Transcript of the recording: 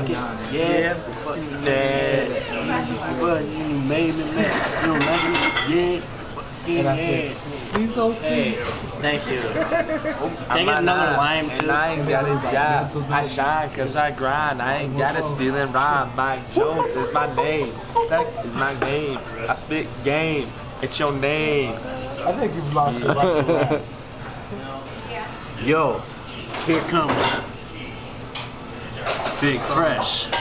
like it? Yeah. Fuck you, man. But you made me mad. You don't like me? Yeah. Fucking yeah. He's oh, so Hey, thank you. Can I get another lime And? I ain't got his job. I shine cause I grind. I ain't got a stealing rhyme. Mike Jones is my name. Sex is my game. I spit game. It's your name. I think you've lost your right. Yo, here comes Big Fresh.